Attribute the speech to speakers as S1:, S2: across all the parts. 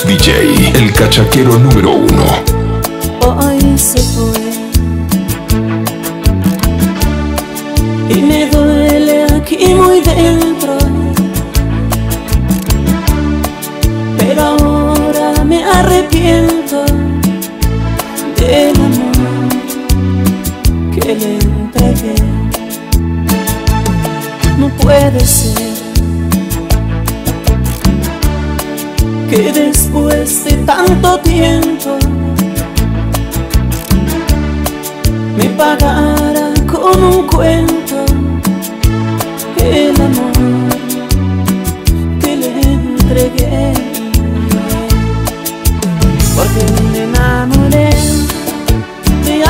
S1: DJ, el cachaquero número uno.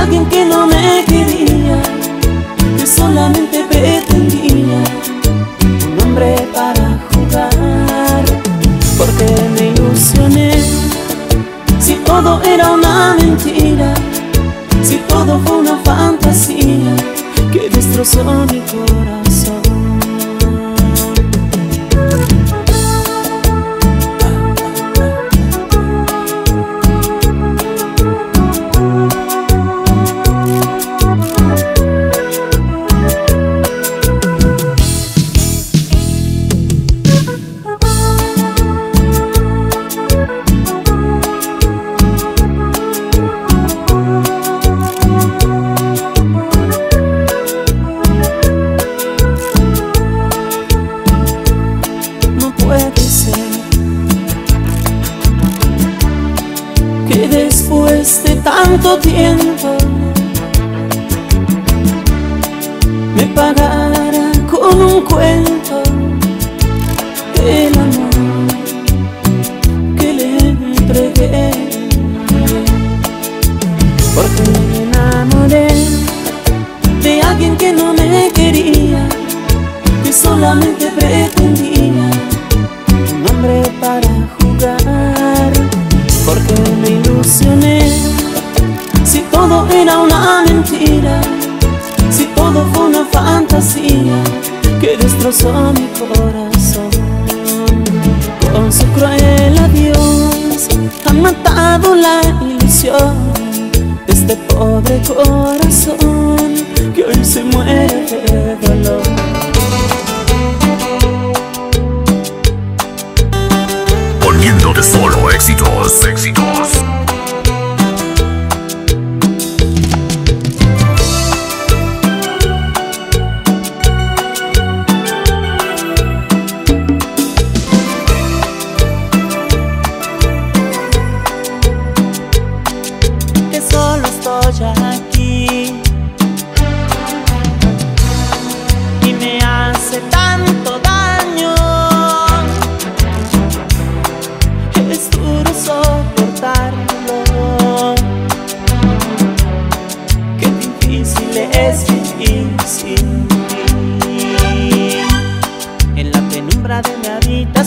S2: alguien que no me quería, que solamente pretendía un hombre para jugar. Porque me ilusioné, si todo era una mentira, si todo fue una fantasía que destrozó mi corazón.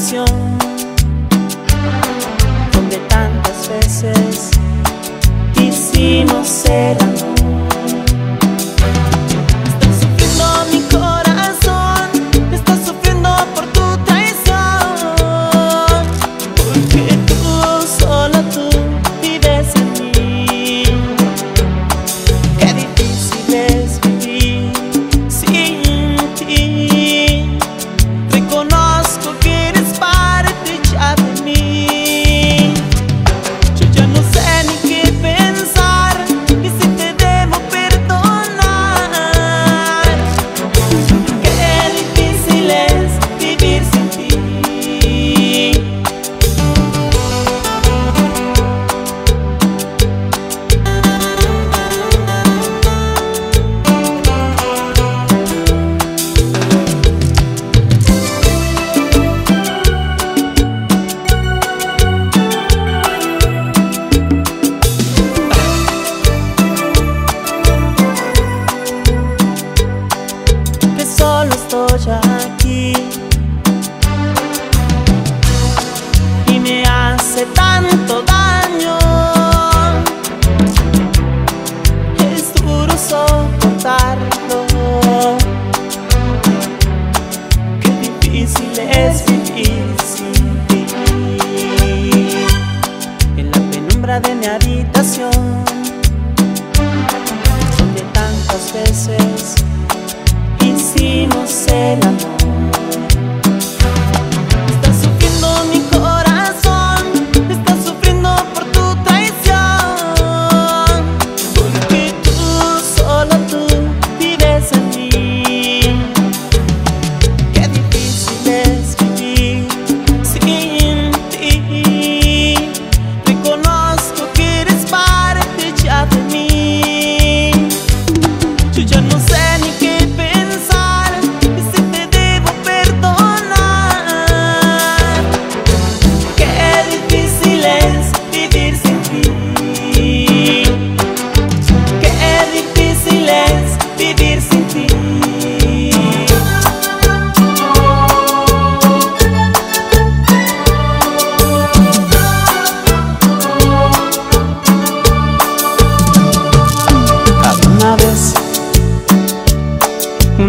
S2: pasión.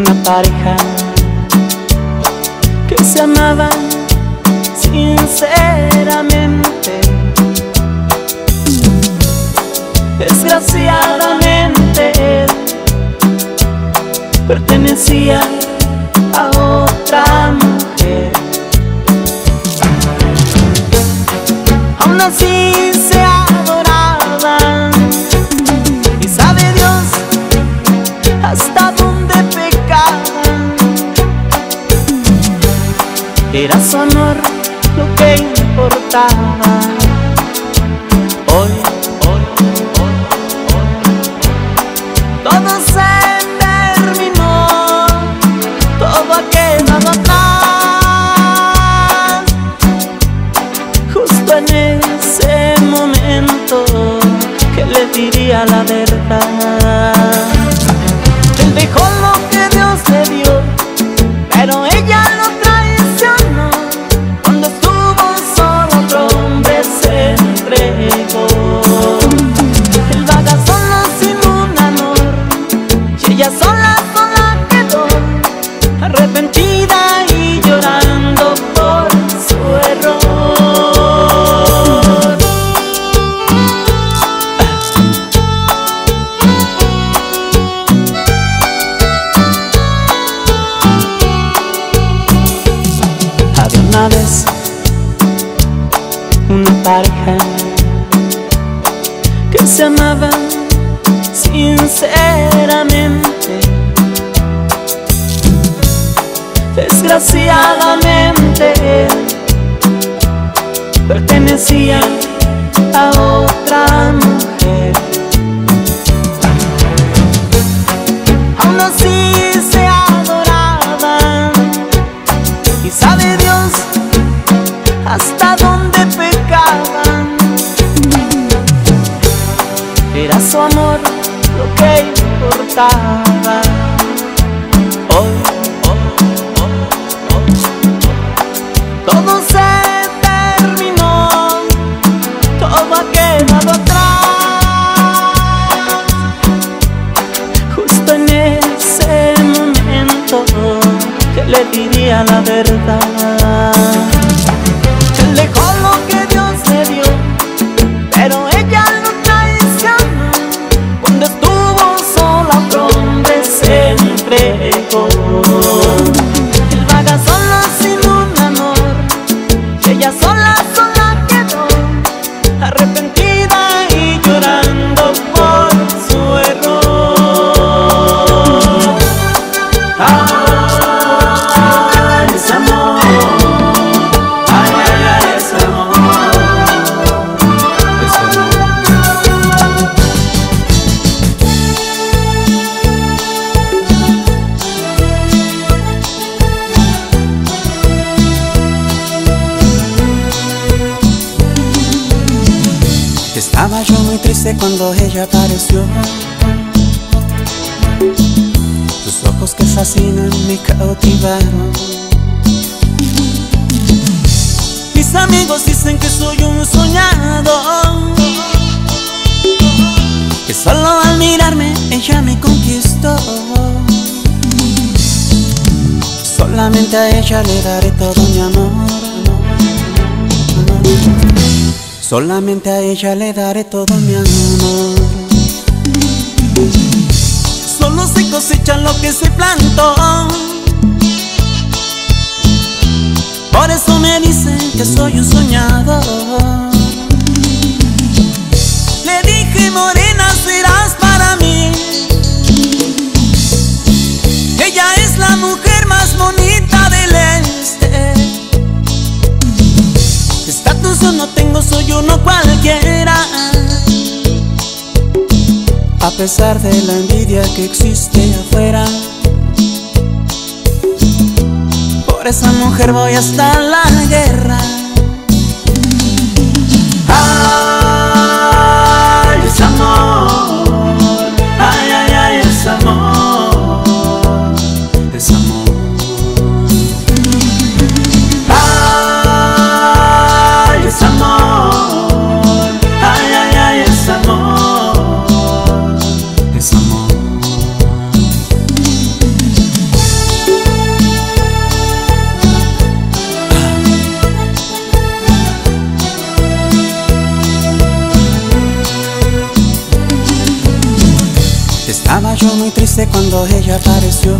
S2: una pareja que se amaban sinceramente. Desgraciadamente pertenecía a otra mujer. Aún así time verdad. Mis amigos dicen que soy un soñado,
S3: que solo al mirarme ella me conquistó. Solamente a ella le daré todo mi amor. Solamente a ella le daré todo mi amor.
S2: Solo se cosecha lo que se plantó. Por eso me dicen que soy un soñador. Le dije, morena, serás para mí. Ella es la mujer más bonita del este. Estatus no tengo, soy uno cualquiera.
S3: A pesar de la envidia que existe afuera.
S2: Por esa mujer voy hasta la guerra.
S3: Yo muy triste cuando ella apareció.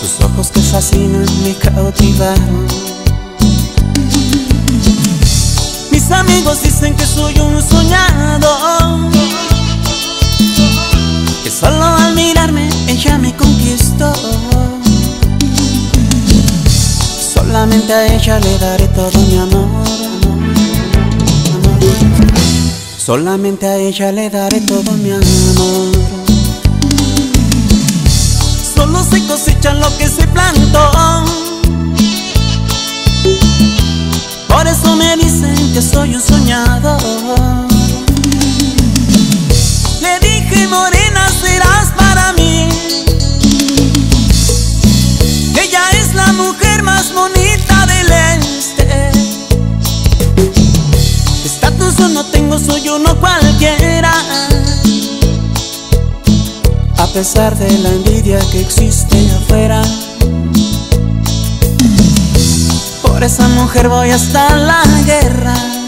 S3: Tus ojos que fascinan me cautivaron.
S2: Mis amigos dicen que soy un soñado Que solo al mirarme ella me conquistó
S3: Solamente a ella le daré todo mi amor. Solamente a ella le daré todo mi amor.
S2: Solo se cosecha lo que se plantó Por eso me dicen que soy un soñador Le dije morena uno cualquiera
S3: A pesar de la envidia que existe afuera.
S2: Por esa mujer voy hasta la guerra.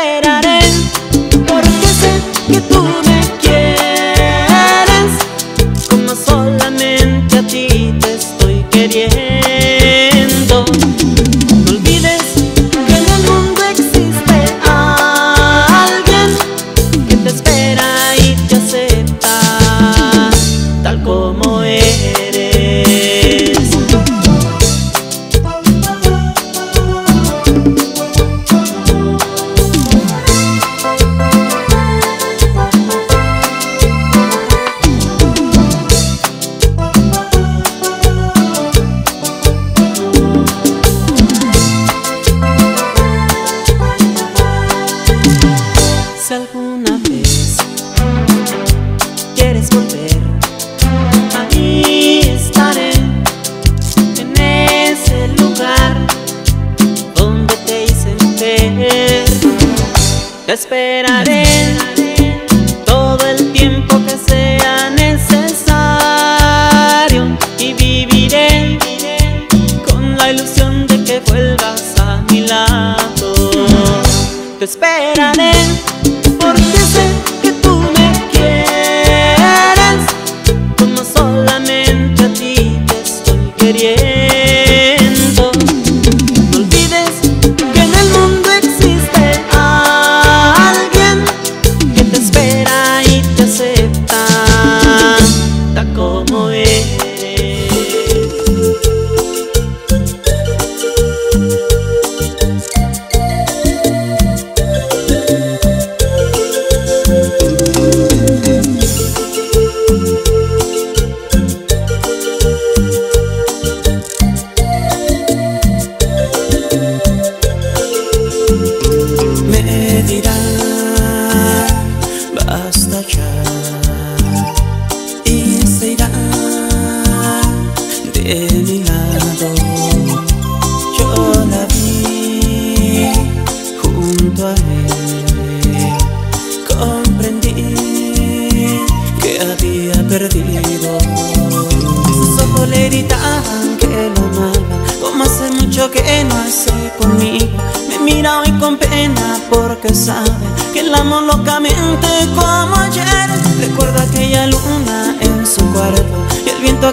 S2: Esperaré porque sé que tú me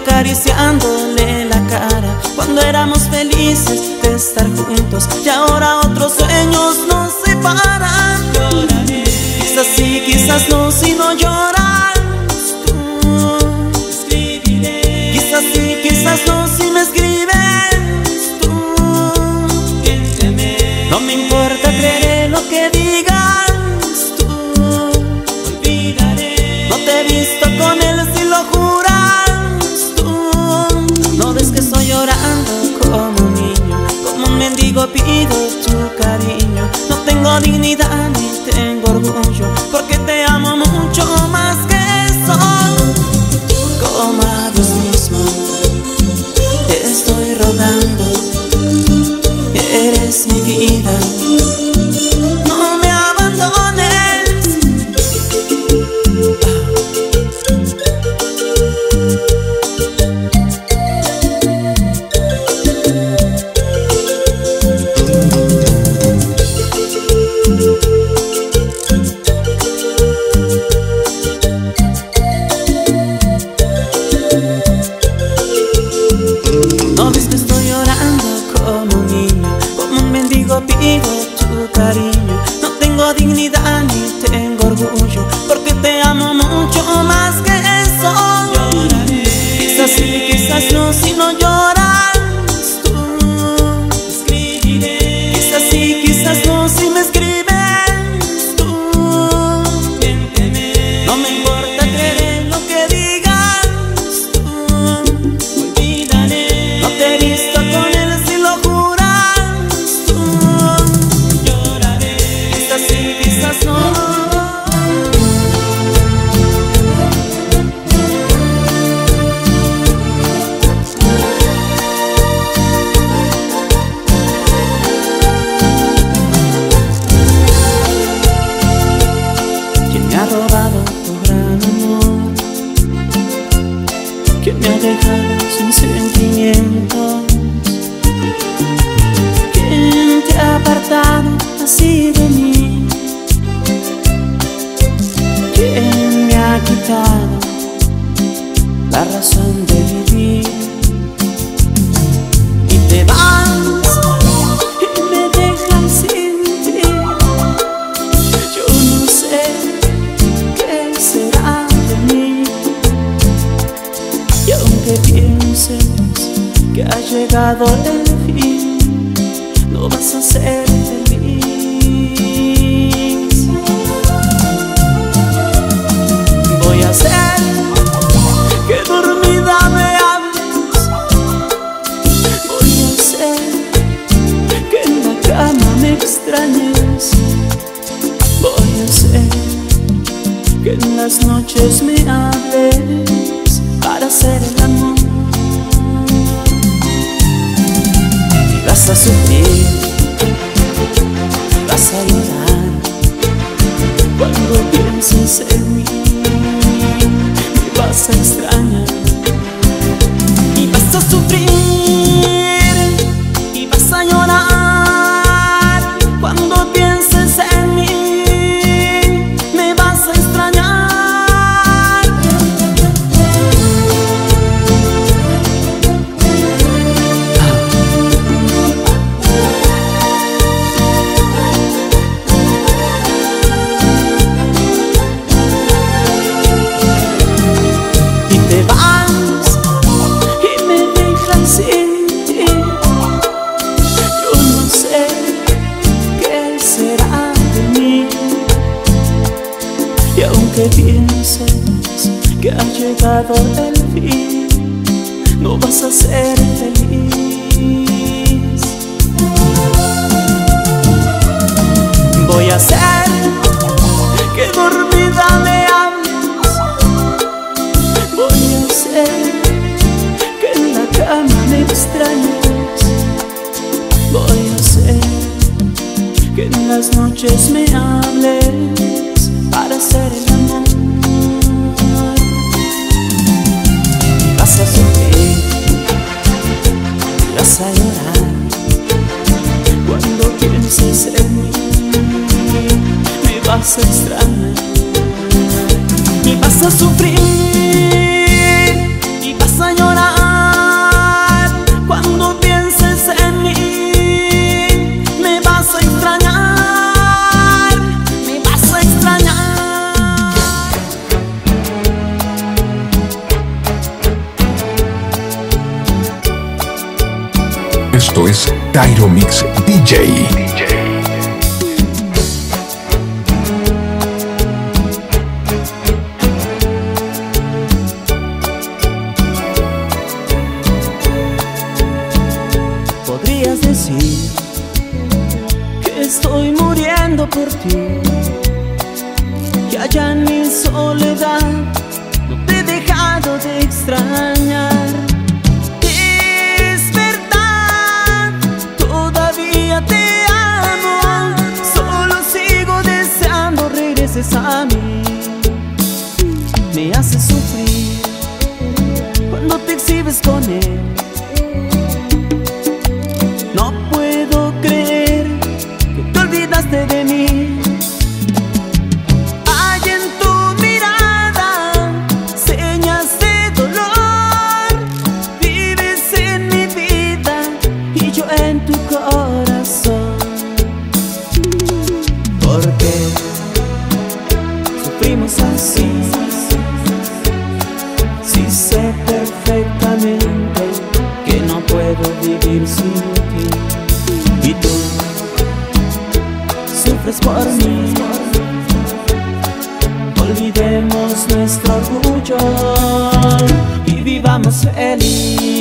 S2: acariciándole la cara. Cuando éramos felices de estar juntos Y ahora otros sueños nos separan. Quizás sí, quizás no, sino yo. humanidad. tengo vida tu cariño. No tengo dignidad ni tengo orgullo Porque te amo mucho más que eso. Lloraré. Quizás sí, quizás no, si no yo pasado.
S1: Esto es Tyro Mix DJ.
S2: DJ. vivir sin ti. Y tú sufres por mí. Olvidemos nuestro orgullo y vivamos feliz.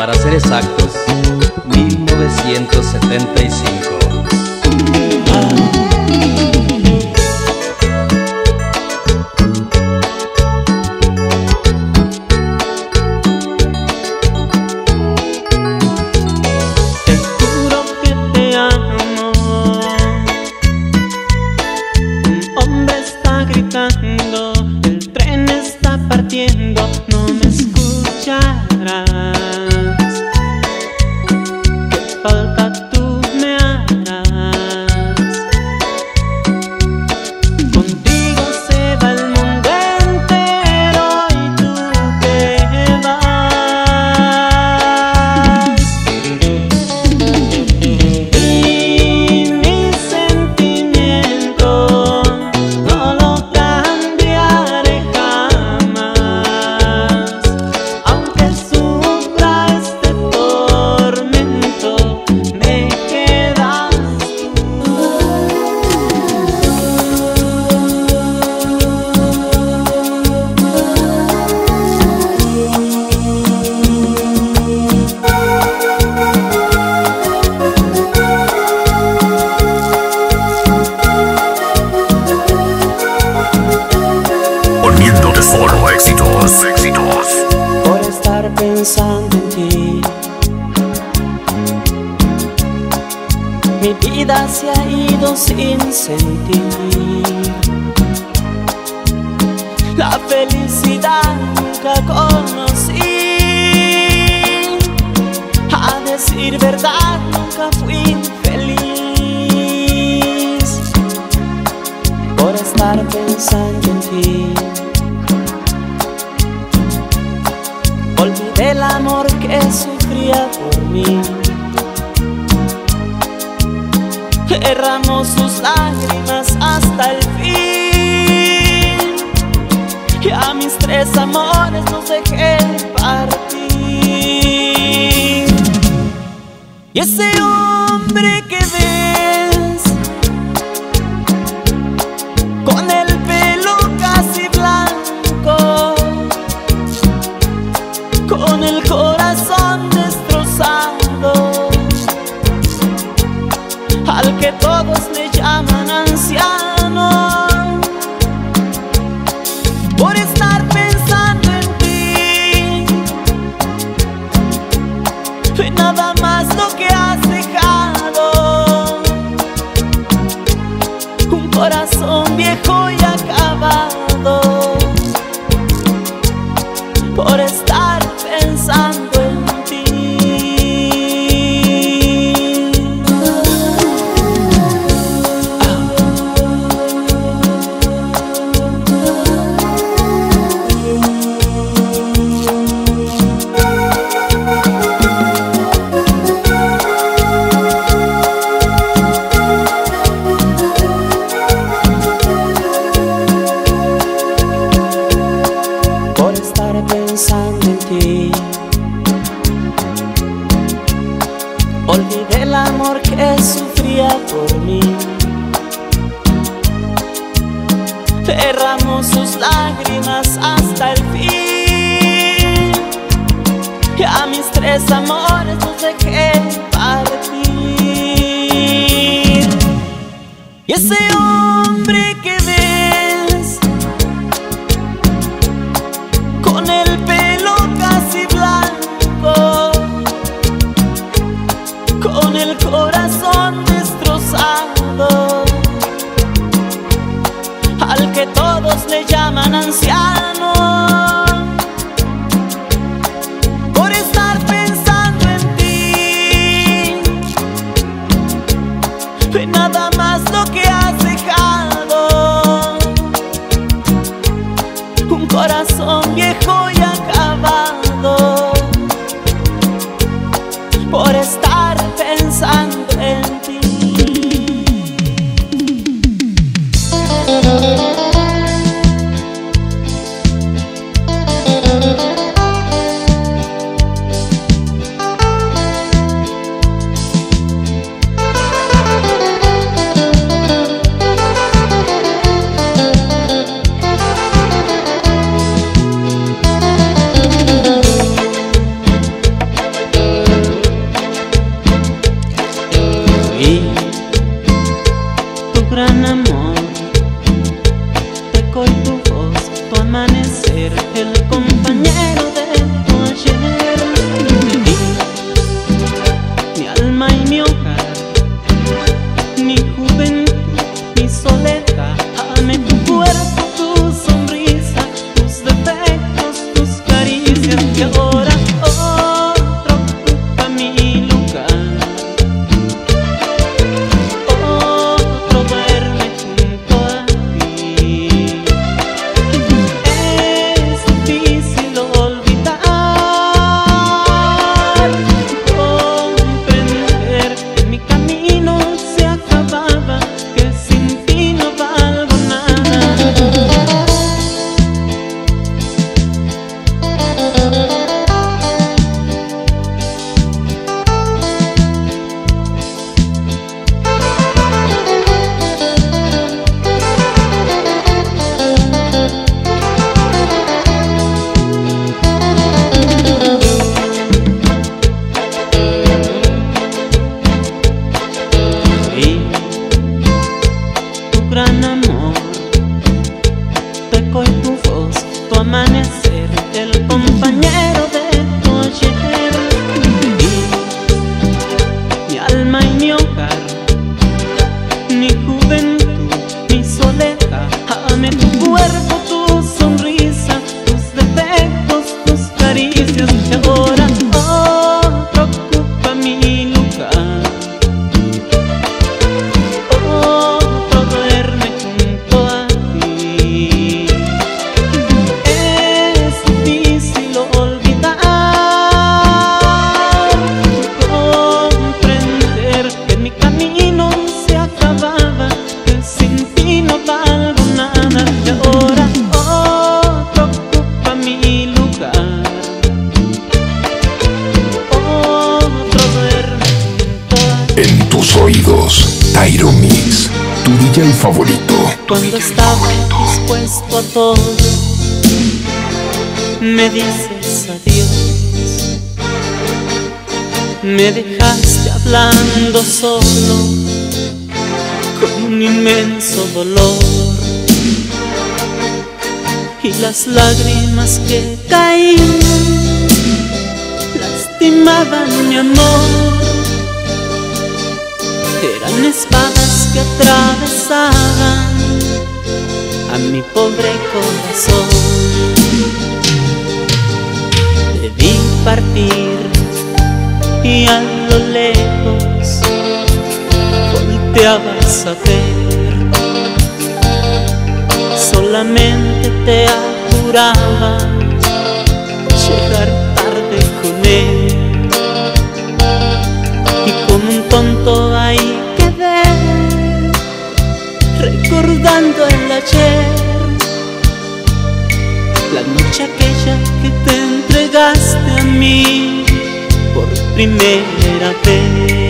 S2: para ser exactos, 1975.
S4: con el pelo casi blanco, con el corazón destrozado, al que todos le llaman anciano.
S2: las lágrimas que caían lastimaban mi amor. Eran espadas que atravesaban a mi pobre corazón. Debí partir y a lo lejos volteabas a ver. Solamente te juraba llegar tarde con él. Y como un tonto ahí quedé recordando el ayer. La noche aquella que te entregaste a mí por primera vez.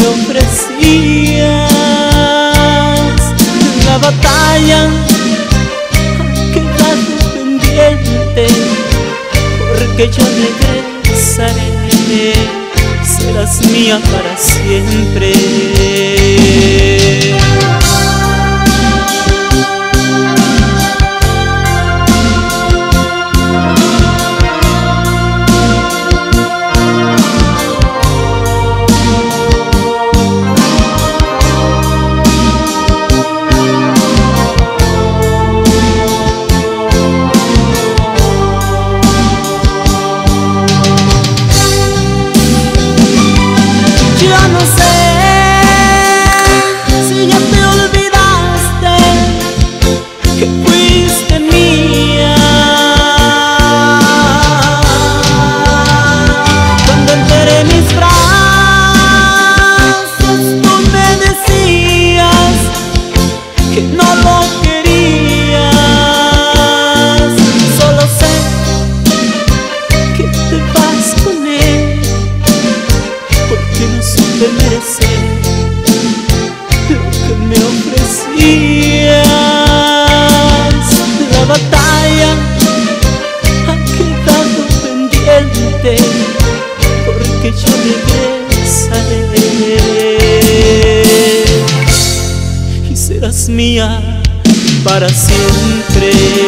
S2: me ofrecías. La batalla quedado pendiente porque yo regresaré. Serás mía para siempre. para siempre.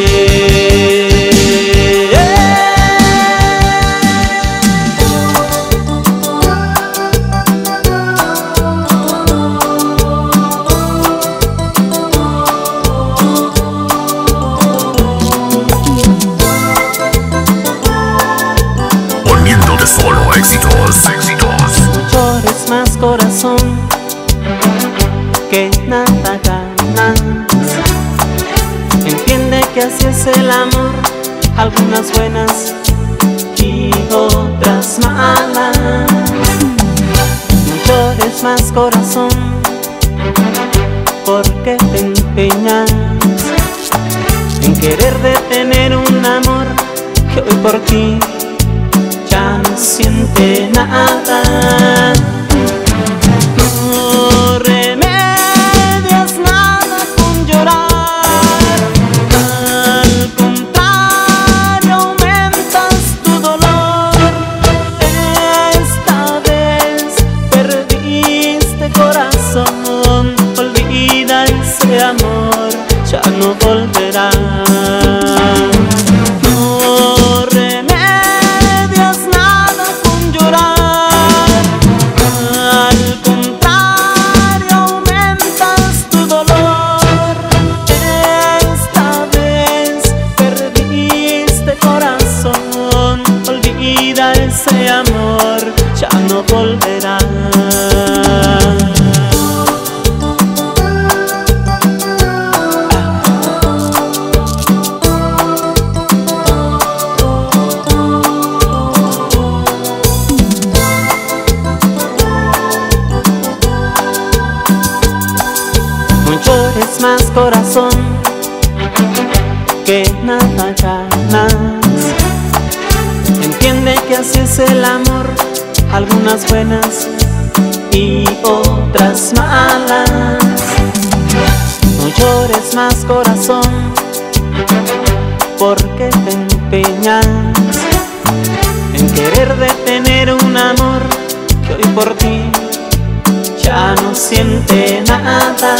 S2: en querer detener un amor que hoy por ti ya no siente nada.